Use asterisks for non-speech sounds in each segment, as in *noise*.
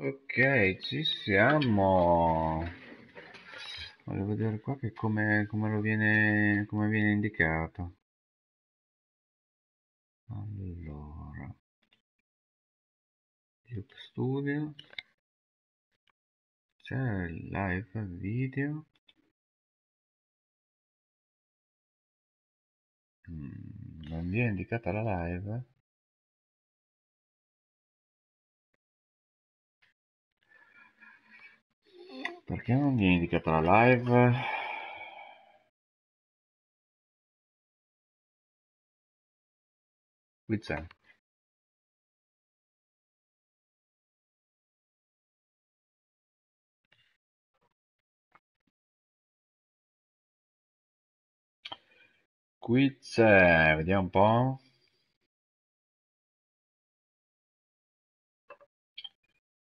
Ok, ci siamo. Voglio vedere qua che come, come lo viene, come viene indicato. Allora, YouTube Studio, c'è live video. Mm, non viene indicata la live. Perché non viene indicata la live? Qui c'è. Qui c'è, vediamo un po'.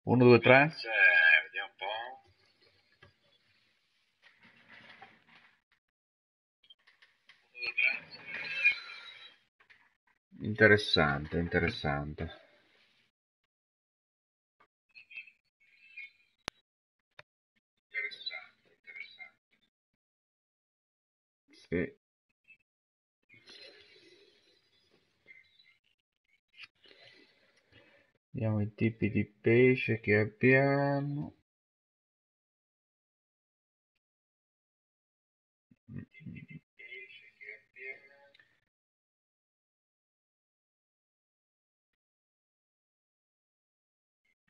Uno, due, tre. C'è, vediamo un po'. Interessante, interessante. Interessante. Vediamo i tipi di pesce che abbiamo.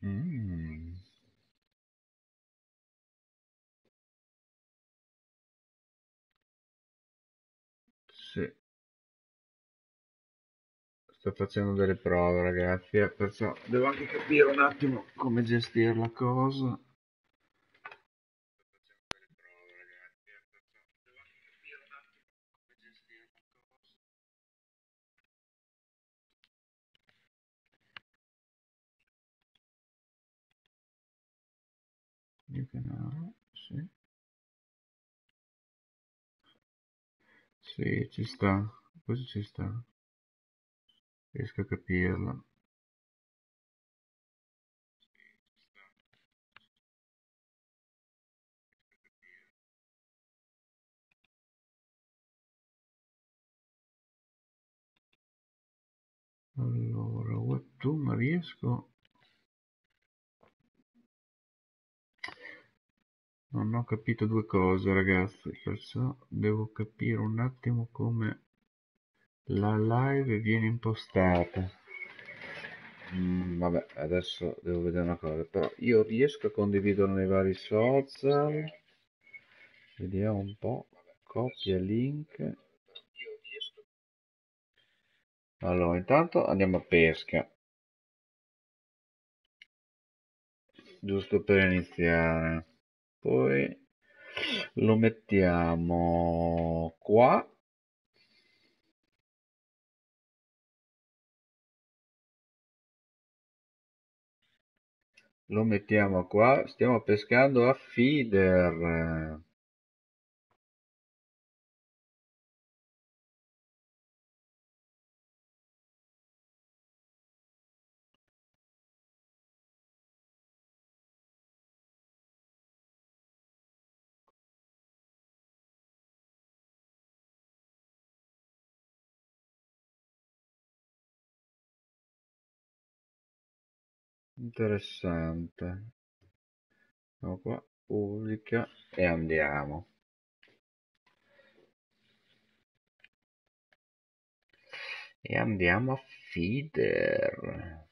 Mm. Sì. Sto facendo delle prove ragazzi, eh, perciò devo anche capire un attimo come gestire la cosa. Mio canale, sì. Sì, ci sta, questo ci sta. Riesco a capirla. Allora, webtoon riesco Non ho capito due cose ragazzi, perciò devo capire un attimo come la live viene impostata. Mm, vabbè, adesso devo vedere una cosa, però io riesco a condividerlo nei vari social. Vediamo un po'. Copia link. Allora, intanto andiamo a pesca. Giusto per iniziare poi lo mettiamo qua. Lo mettiamo qua. Stiamo pescando a feeder interessante. Andiamo qua pubblica e andiamo. E andiamo a feeder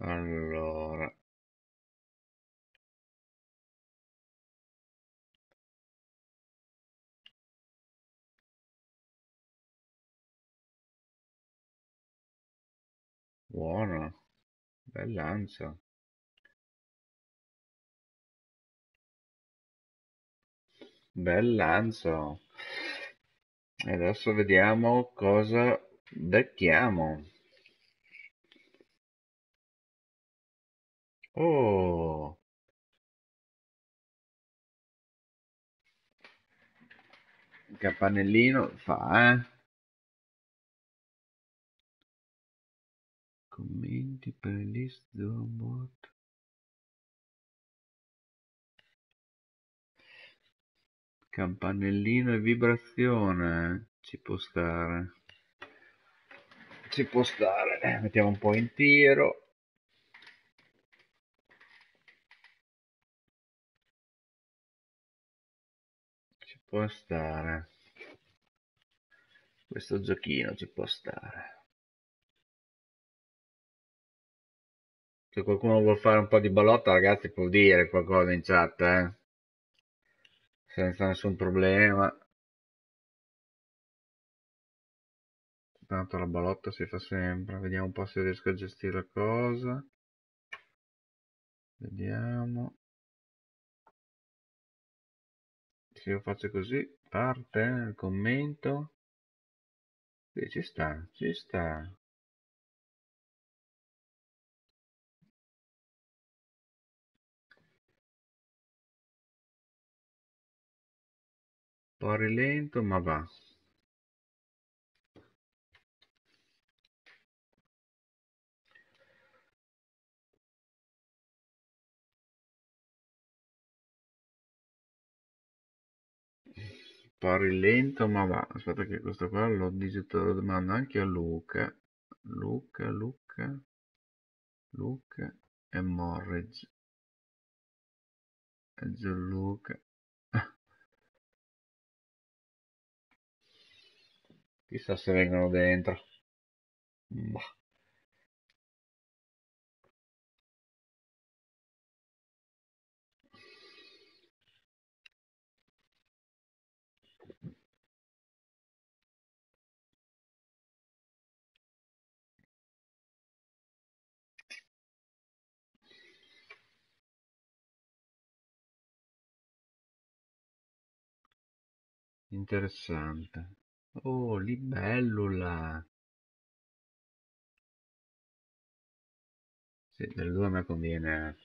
allora buono Bell'ancia. Bell'anzo. E adesso vediamo cosa becchiamo. Oh! Il campanellino fa, eh? Commenti, playlist, bot. Campanellino e vibrazione. Ci può stare. Ci può stare. Eh, mettiamo un po' in tiro. Ci può stare. Questo giochino ci può stare. Se qualcuno vuole fare un po' di ballotta, ragazzi, può dire qualcosa in chat, eh? Senza nessun problema. Tanto la balotta si fa sempre. Vediamo un po' se riesco a gestire la cosa. Vediamo. Se io faccio così, parte il commento. Sì, ci sta, ci sta. Pari lento, ma va. Pari lento, ma va. Aspetta che questo qua lo digito, lo domando anche a Luca. Luca, Luca, Luca e Morridge. E Gianluca. *laughs* Chissà se vengono dentro. Bah. Interessante. Oh, libellula. Sì, delle due a me conviene,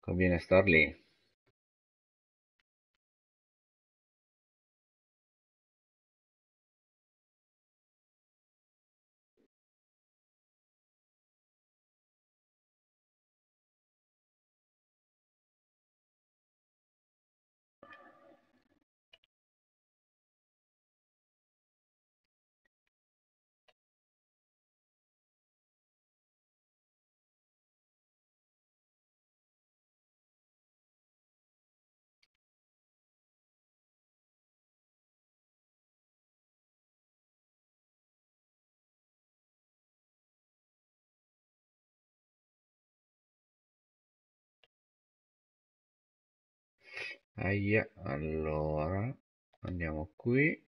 conviene star lì. Ahia, allora andiamo qui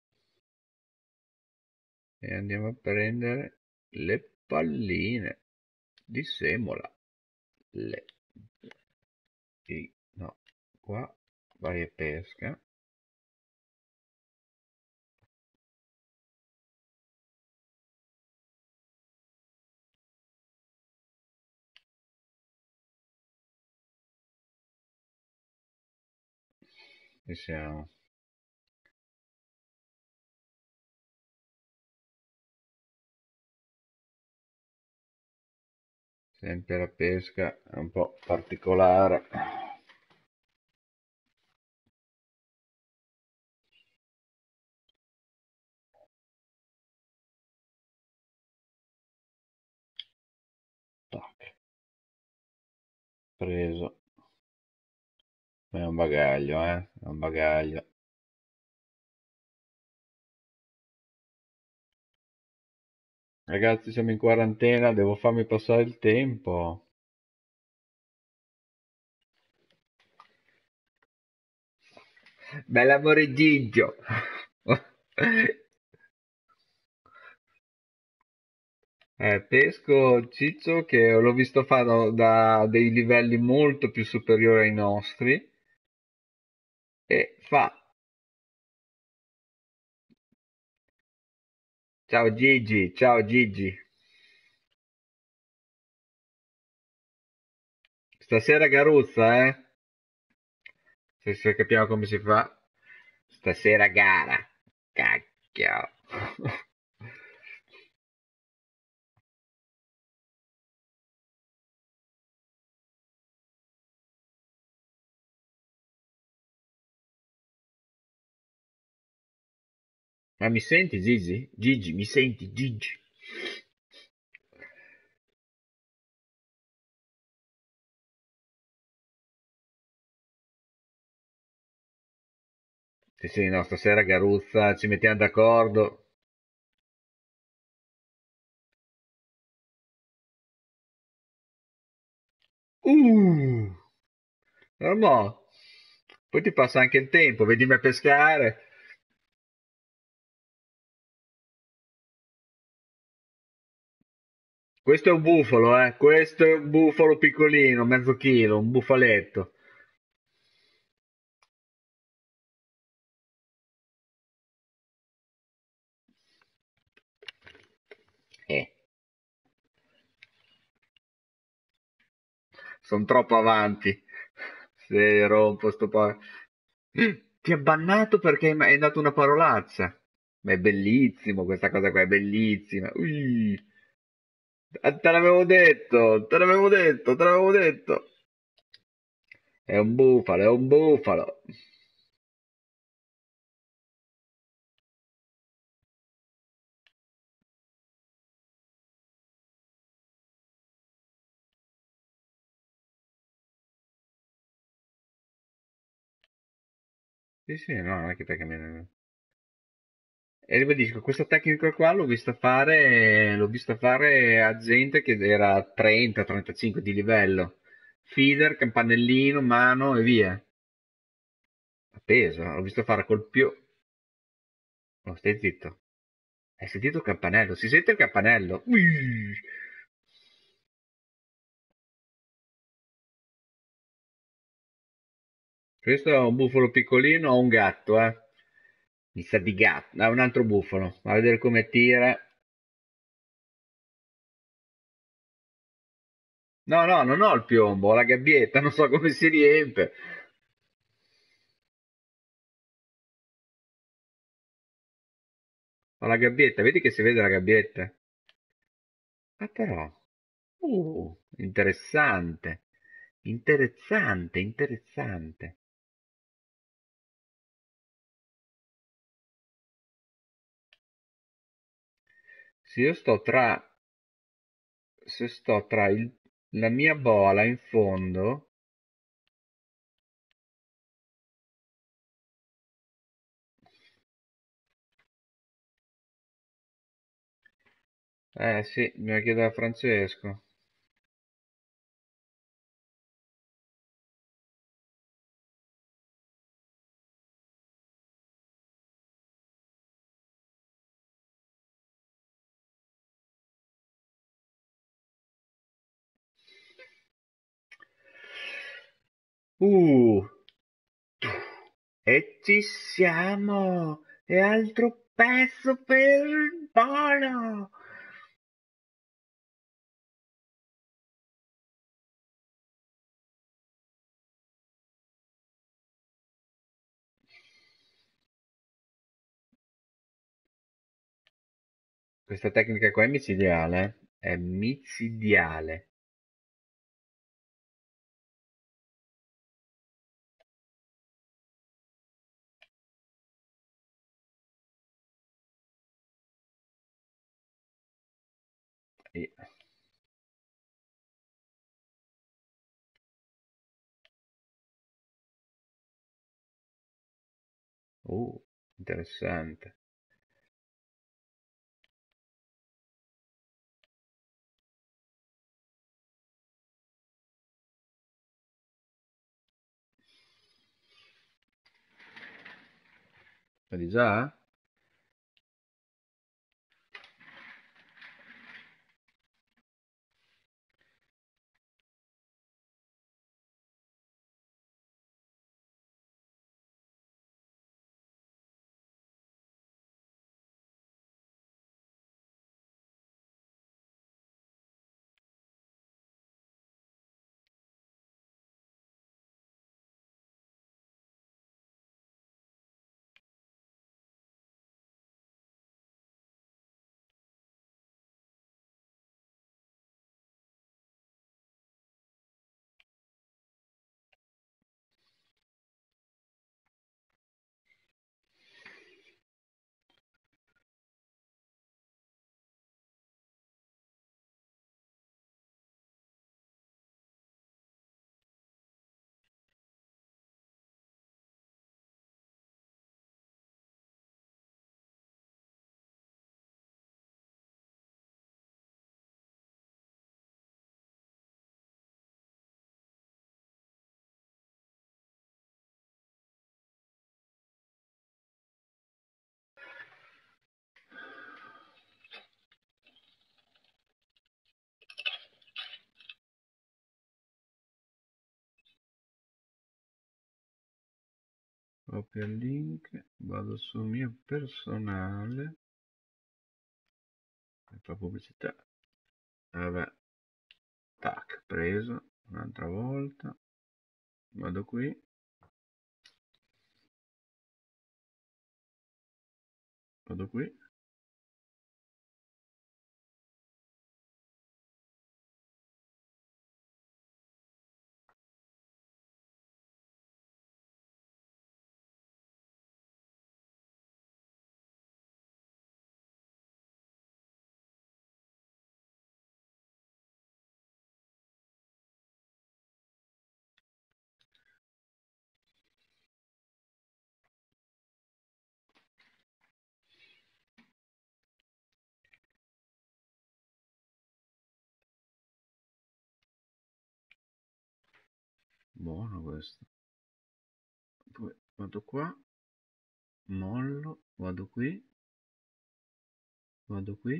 e andiamo a prendere le palline di semola. Le. I, no, qua vai a pesca. Ci siamo. Sempre la pesca è un po' particolare. Preso. È un bagaglio, eh? È un bagaglio. Ragazzi, siamo in quarantena, devo farmi passare il tempo. Bell'amore Gigio. *laughs* Eh, pesco Ciccio che l'ho visto fare da dei livelli molto più superiori ai nostri e fa. Ciao Gigi, ciao Gigi. Stasera Garuzza eh? Se, se capiamo come si fa. Stasera gara. Cacchio *laughs* Ma mi senti Gigi? Gigi, mi senti Gigi? Sì, sì, no, stasera Garuzza, ci mettiamo d'accordo. Uh, no, poi ti passa anche il tempo, vedi me pescare. Questo è un bufalo, eh, questo è un bufalo piccolino, mezzo chilo, un bufaletto. Eh. Sono troppo avanti. Se rompo sto po'. Ti ha bannato perché hai dato una parolaccia. Ma è bellissimo questa cosa qua, è bellissima. Ui. Eh, Te l'avevo detto, te l'avevo detto, te l'avevo detto. È un bufalo, è un bufalo. Sì, sì, no, non è che perché me... E ribadisco, questa tecnica qua l'ho vista fare, l'ho vista fare a gente che era 30-35 di livello. Feeder, campanellino, mano e via. Appeso, l'ho visto fare col più. Oh, stai zitto. Hai sentito il campanello? Si sente il campanello? Questo è un bufalo piccolino o un gatto, eh? Mi sa di gatto. È un altro bufalo. A vedere come tira. No, no, non ho il piombo, ho la gabbietta, non so come si riempie. Ho la gabbietta, vedi che si vede la gabbietta? Ah, però. Uh, interessante. Interessante, interessante. Se io sto tra... Se sto tra il- la mia bola in fondo... Eh sì, me la chiedo a Francesco. Uh, e ci siamo! E altro pezzo per il volo! Questa tecnica qua è micidiale. eh? È micidiale. Interessante. Vedi già? Copia il link. Vado sul mio personale. Fa pubblicità. Vabbè. Tac preso. Un'altra volta. Vado qui. Vado qui buono questo. Poi vado qua mollo vado qui vado qui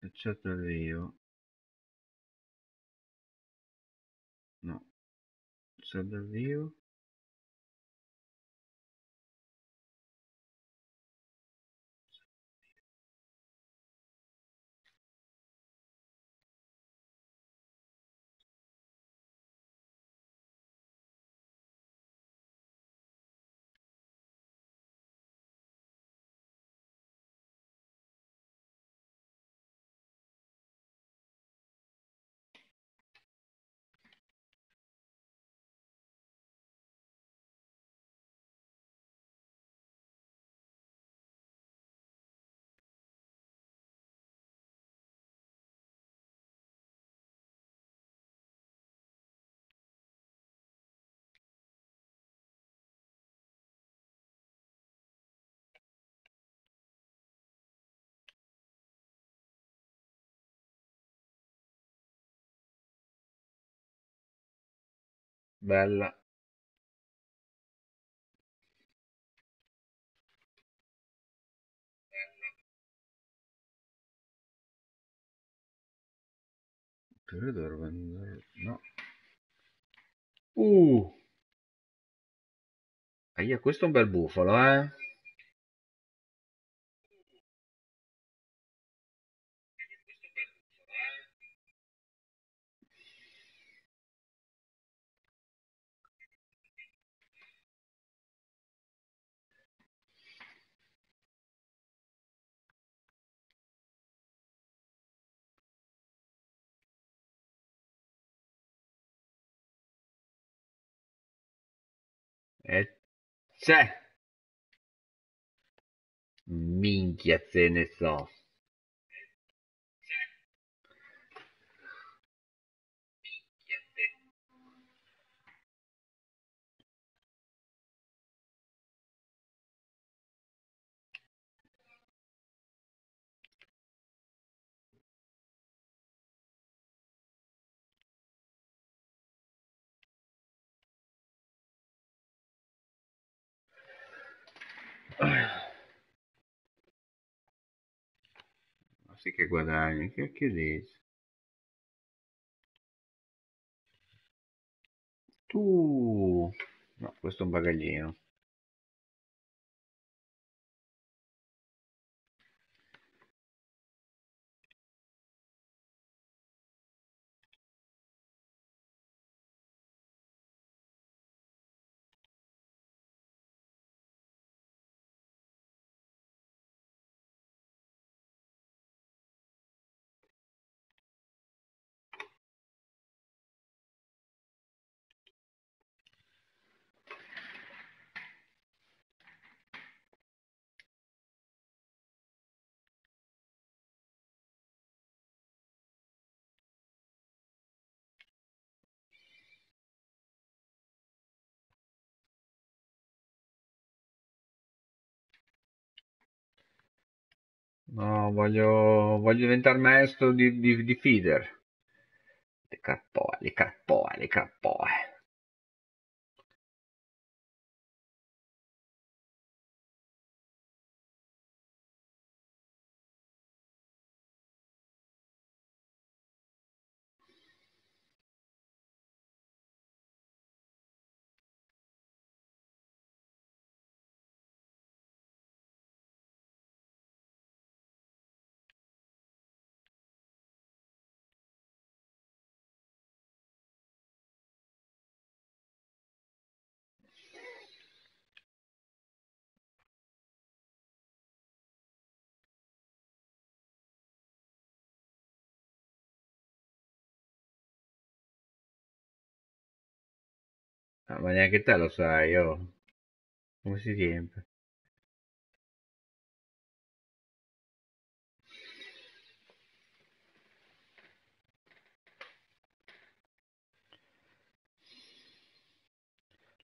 e certo avvio no certo avvio bella. Credo dovrò vendere no. Uh. Ahia, questo è un bel bufalo eh E c'è! Minchia se ne so. Sì che guadagni, che, che dici? Tu... No, questo è un bagaglino. No, voglio, voglio diventare maestro di, di, di feeder. Le carpoe, le carpoe, le carpoe. Ma neanche te lo sai, oh. Come si riempie?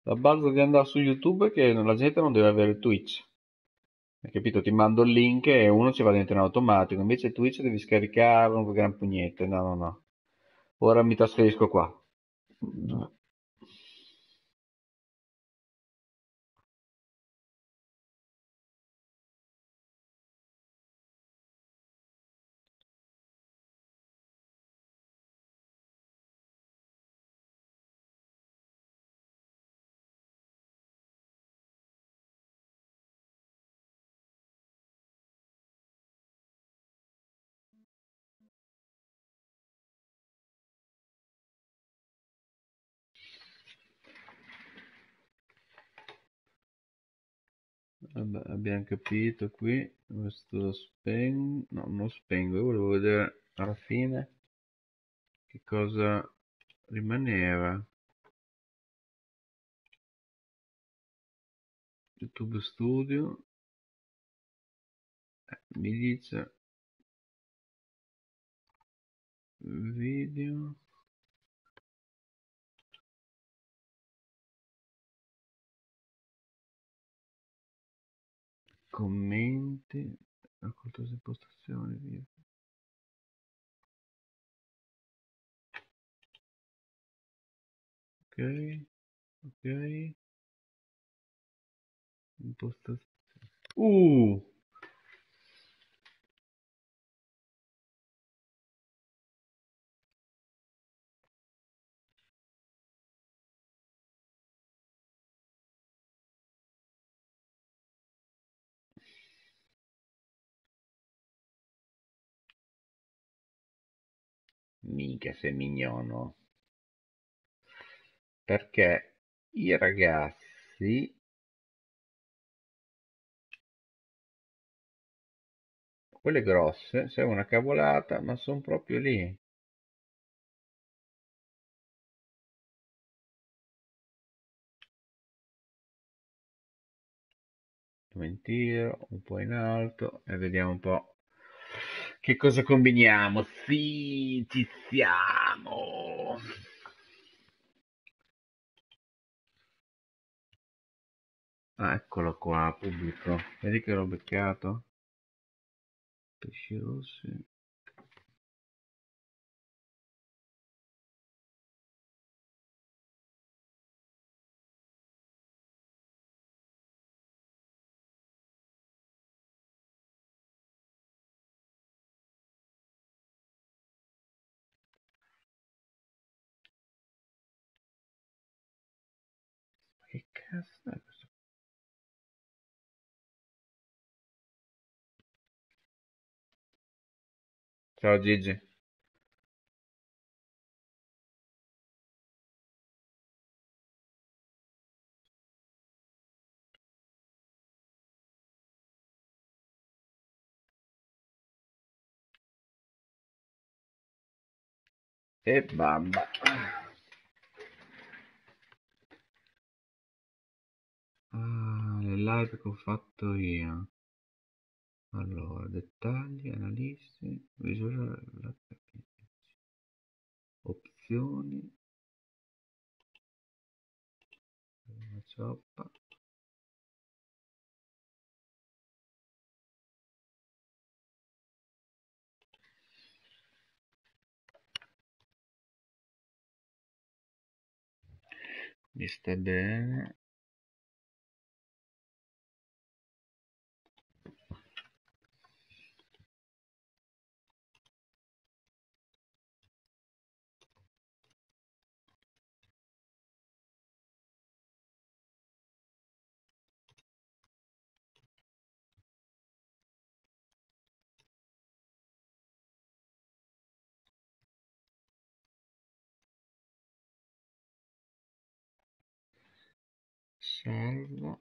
La base di andare su YouTube è che la gente non deve avere Twitch. Hai capito? Ti mando il link e uno ci va dentro in automatico. Invece Twitch devi scaricarlo, un gran pugnette. No, no, no. Ora mi trasferisco qua. Abbiamo capito qui. Questo lo spengo. No, non spengo. Io volevo vedere alla fine che cosa rimaneva. YouTube Studio. Eh, mi dice video. Commenti, raccolta impostazioni, via. Ok, ok, impostazione. Uh! Mica sei mignono. Perché i ragazzi quelle grosse, se una cavolata, ma sono proprio lì. Un tiro, un po' in alto e vediamo un po' che cosa combiniamo. Sì, ci siamo. Ah, eccolo qua, pubblico. Vedi che l'ho beccato? Pesci rossi. Cazzo è questo? Ciao Gigi. E bamba. Ah, le live che ho fatto io. Allora, dettagli, analisti, visuale, opzioni, una. Mi sta bene. Salvo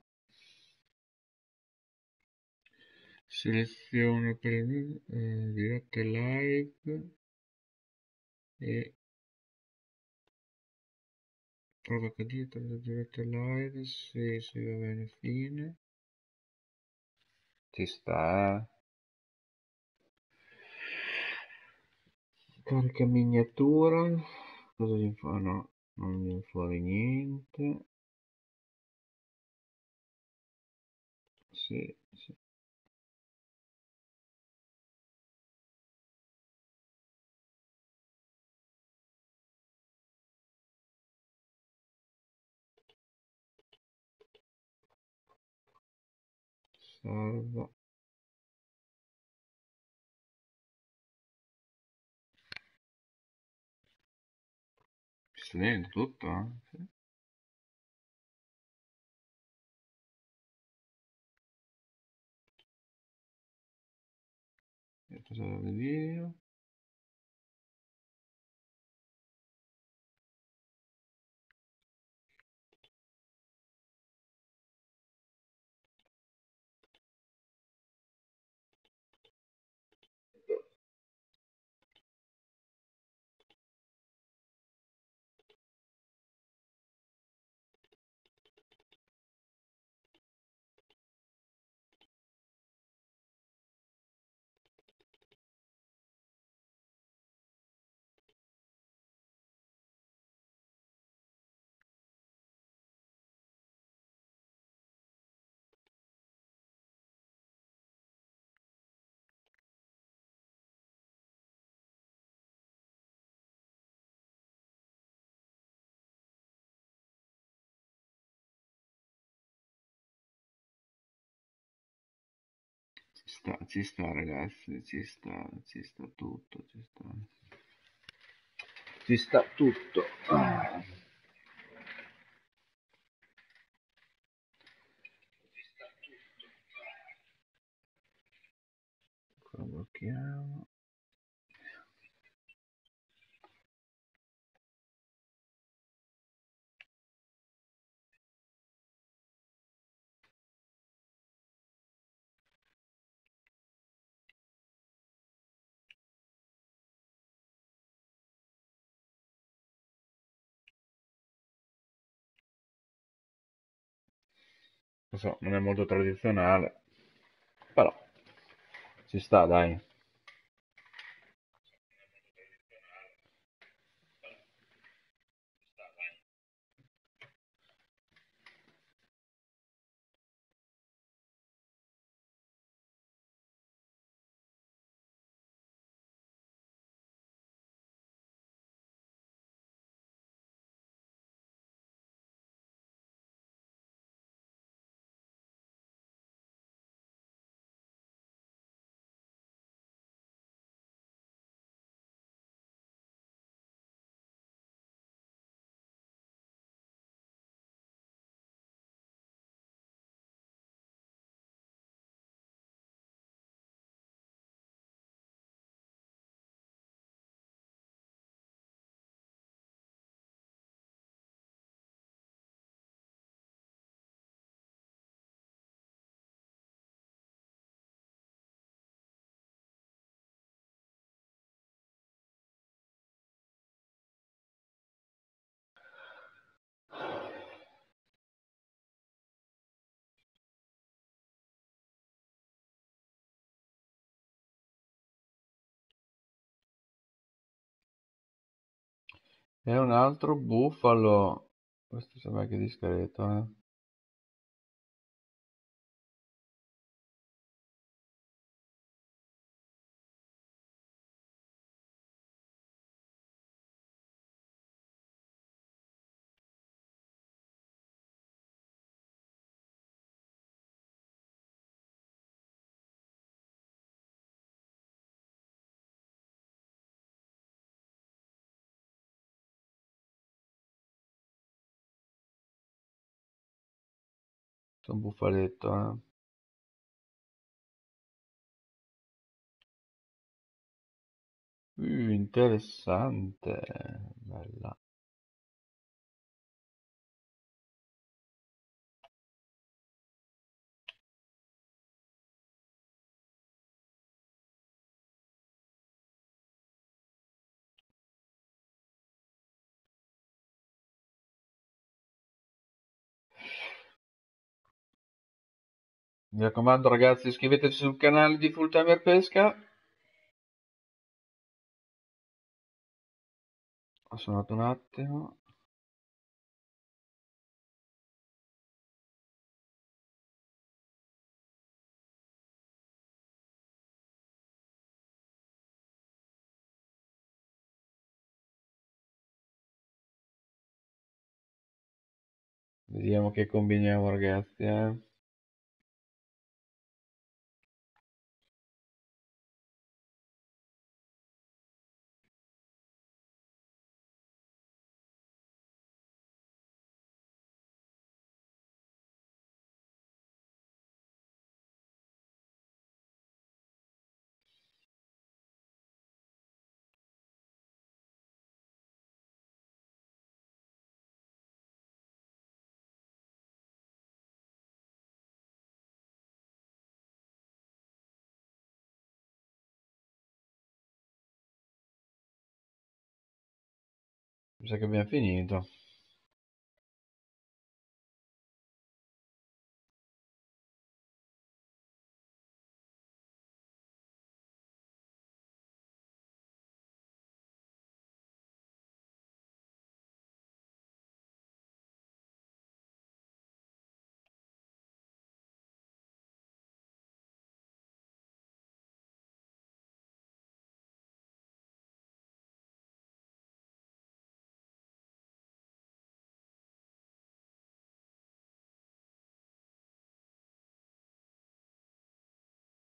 seleziono per eh, dirette live e Provoca dietro la diretta live. Sì, sì, va bene, fine. Ci sta, eh. Carica miniatura. Cosa gli fa? No, non gli fuori niente. Sì, sì. Salva. Dentro tutto, eh? Sì. Cosa il video? Sta, ci sta ragazzi, ci sta, ci sta tutto, ci sta. Ci sta tutto. Ah. Qua blocchiamo. Lo so, non è molto tradizionale, però ci sta, dai. E un altro bufalo. Questo sembra che è discreto, eh. Un bufaletto, eh. Uh, interessante. Bella. Mi raccomando ragazzi iscrivetevi sul canale di Fulltimer Pesca. Ho suonato un attimo. Vediamo che combiniamo ragazzi, eh. Che abbiamo finito.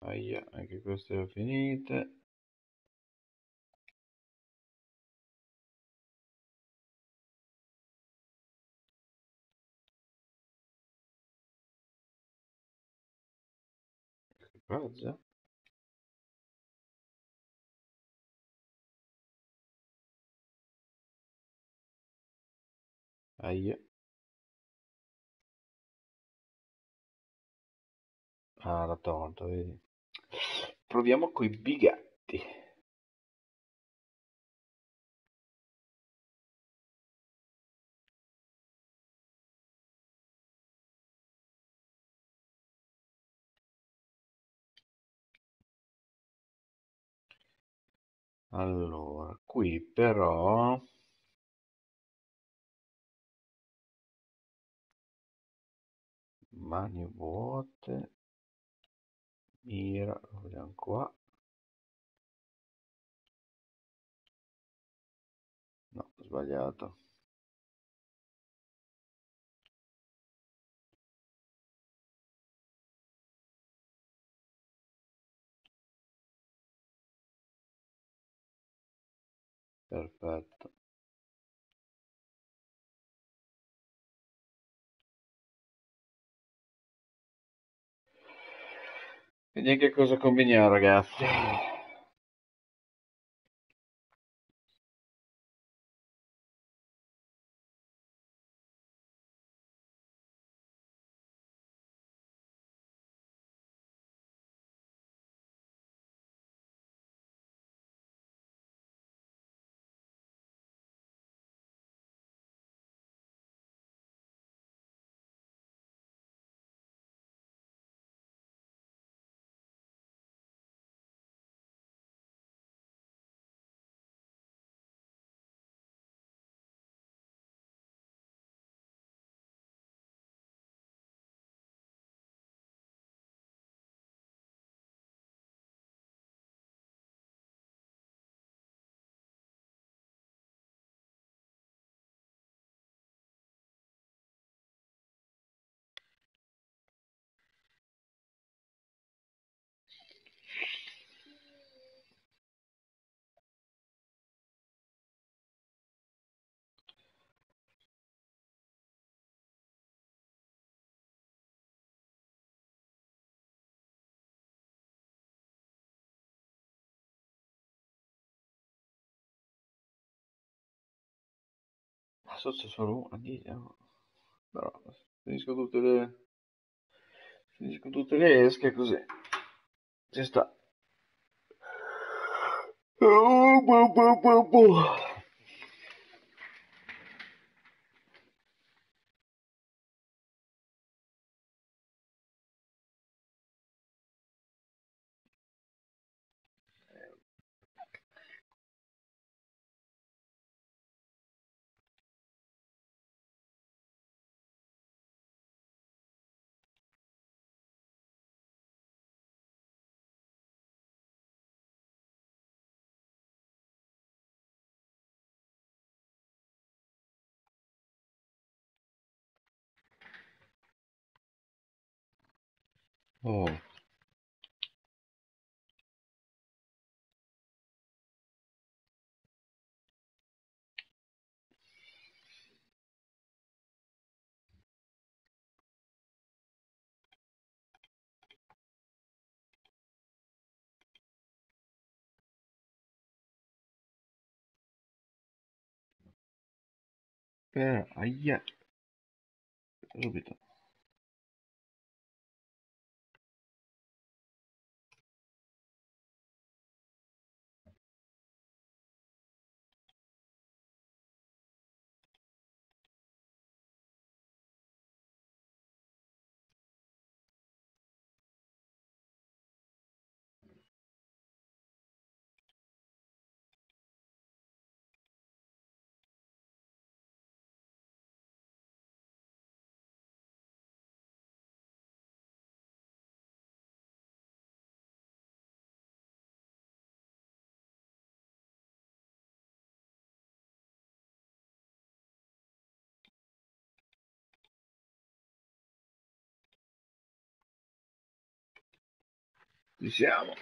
Aia, anche queste le ho finite. Equipaggia. Aia. Ah, l'ha tolto, vedi. Proviamo coi bigatti. Allora, qui però mani vuote mira lo vediamo qua. No sbagliato. Perfetto Vediamo che cosa combiniamo ragazzi. C'è solo una diciamo. Però finisco tutte le finisco tutte le esche così. Ci sta. Oh, boh, boh, boh, boh. Oh. Per aia. Subito. Ci siamo.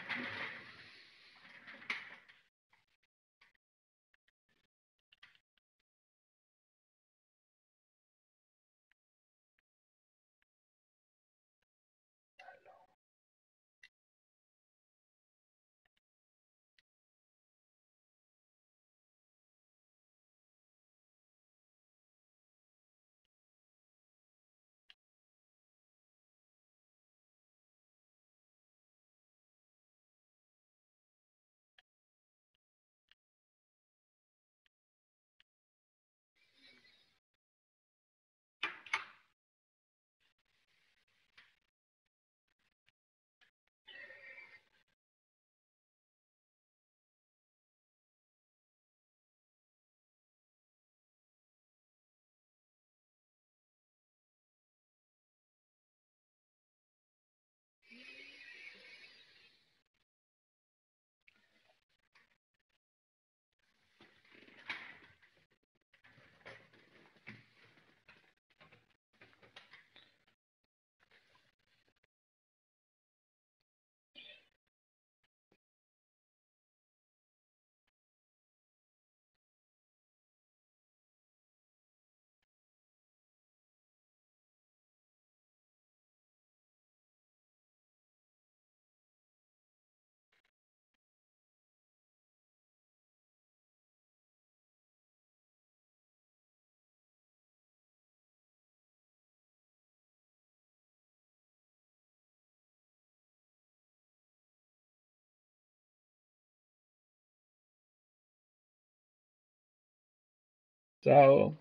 Ciao.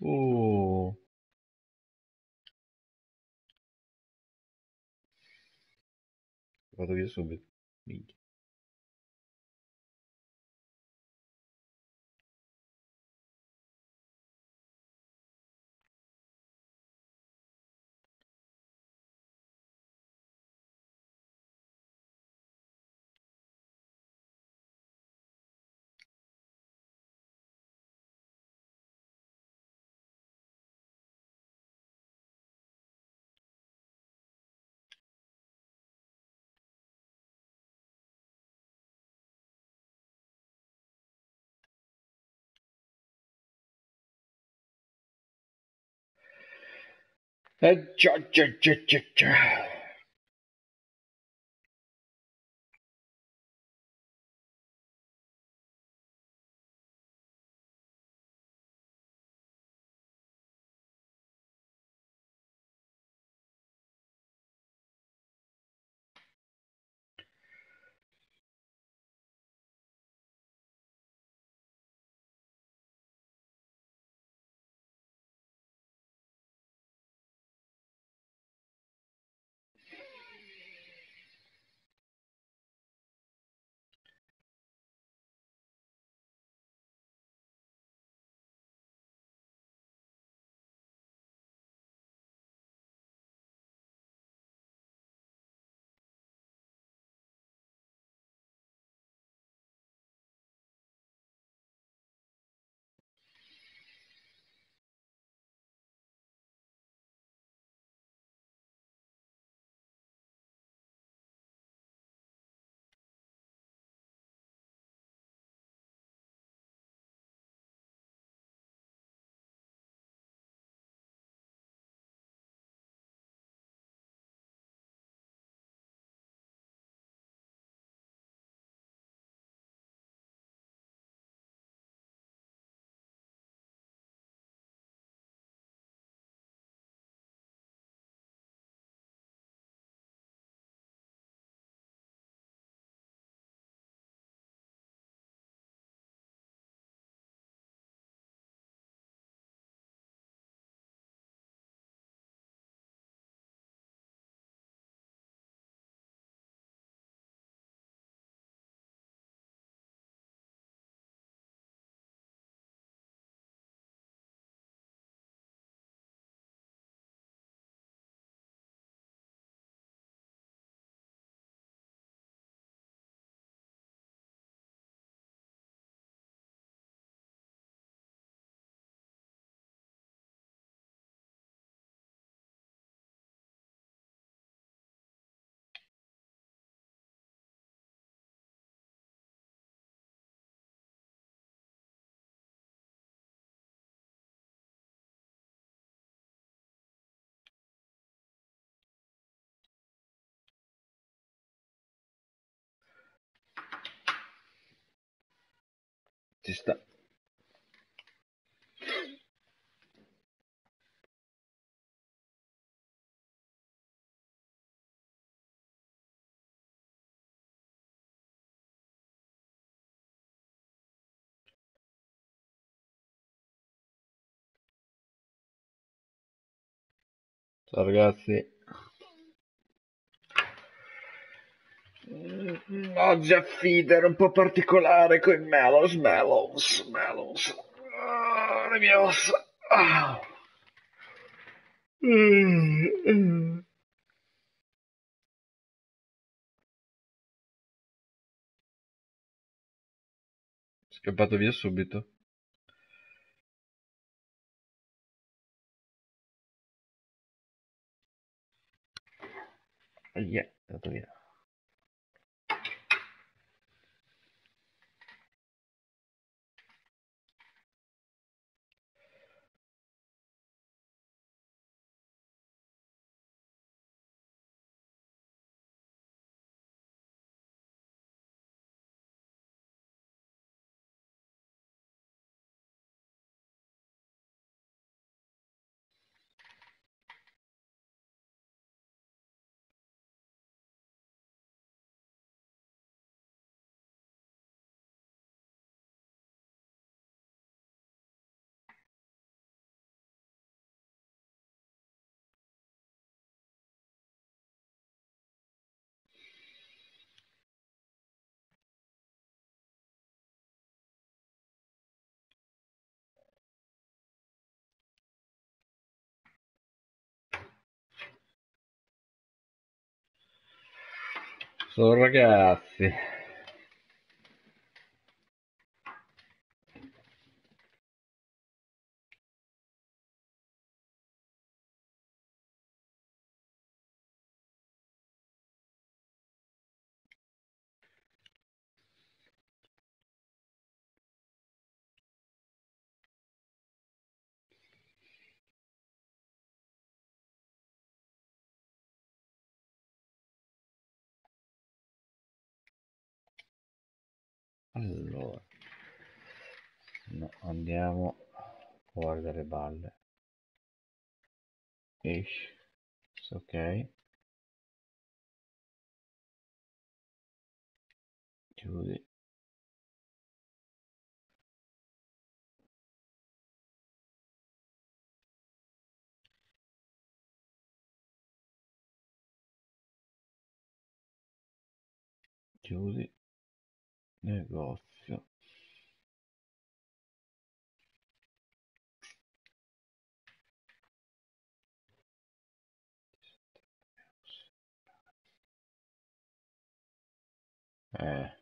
Uh. Vado via subito. Minchia. Eh, già, già, già, già, già. Ci sta. Ciao ragazzi. Oggi a feeder un po' particolare con i melons, melons, melons. Ah, le mie ossa. Mm. Scappato via subito. Yeah, è andato via. Ragazzi. Allora, no, andiamo fuori dalle balle. Esci. Ok. Chiudi. Chiudi. Negozio. Eh.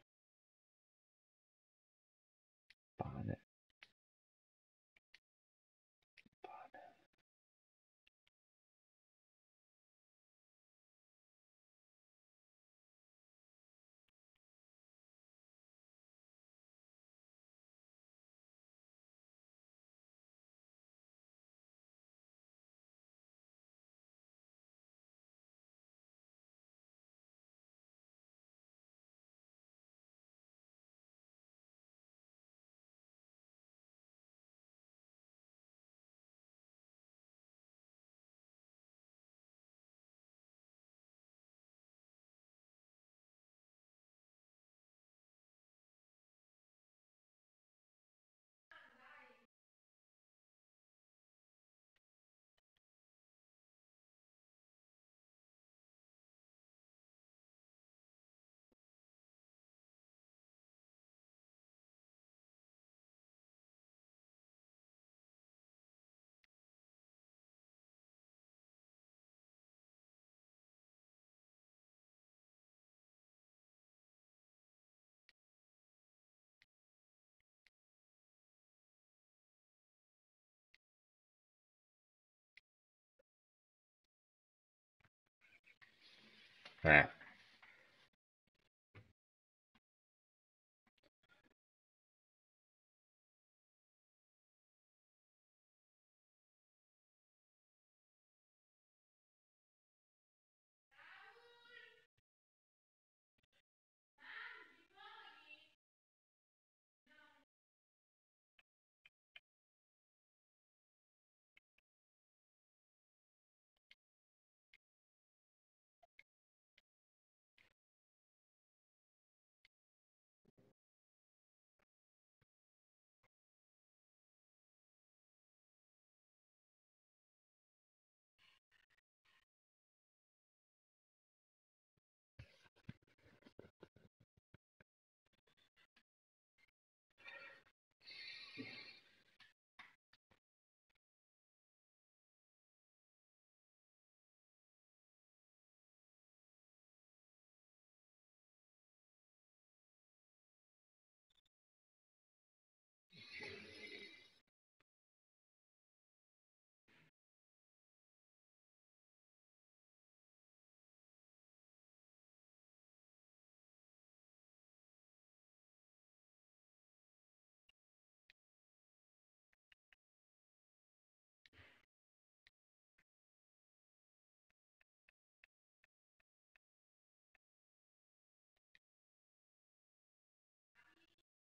Eh.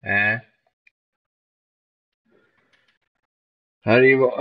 Eh? Arrivo.